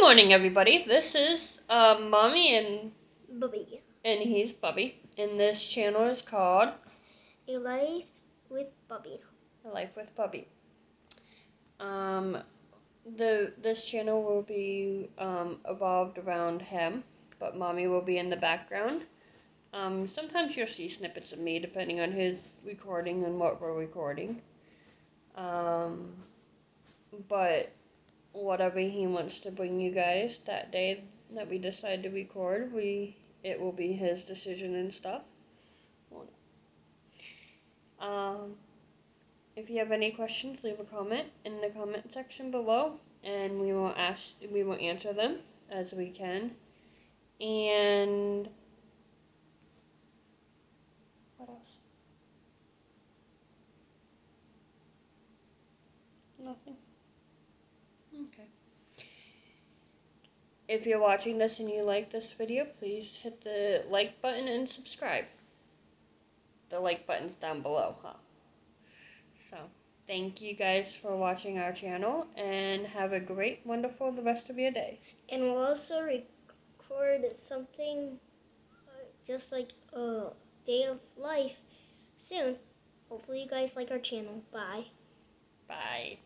morning, everybody. This is uh, Mommy and Bubby. and he's Bubby, and this channel is called A life with Bubby. A Life with Bubby. Um, the this channel will be um, evolved around him, but Mommy will be in the background. Um, sometimes you'll see snippets of me depending on his recording and what we're recording. Um, but whatever he wants to bring you guys that day that we decide to record, we it will be his decision and stuff. Um, if you have any questions, leave a comment in the comment section below, and we will ask we will answer them as we can. And? Nothing. Okay. If you're watching this and you like this video, please hit the like button and subscribe. The like button's down below, huh? So, thank you guys for watching our channel and have a great, wonderful the rest of your day. And we'll also record something uh, just like a day of life soon. Hopefully, you guys like our channel. Bye. Bye.